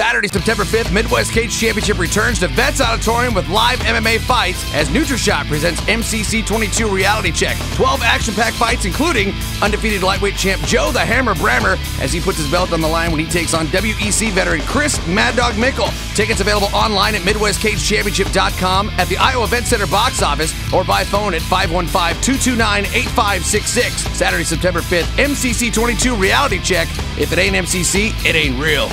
Saturday, September 5th, Midwest Cage Championship returns to Vets Auditorium with live MMA fights as Nutrishop presents MCC 22 Reality Check. 12 action-packed fights, including undefeated lightweight champ Joe the Hammer Brammer as he puts his belt on the line when he takes on WEC veteran Chris Mad Dog Mickle. Tickets available online at MidwestCageChampionship.com, at the Iowa Event Center box office, or by phone at 515-229-8566. Saturday, September 5th, MCC 22 Reality Check. If it ain't MCC, it ain't real.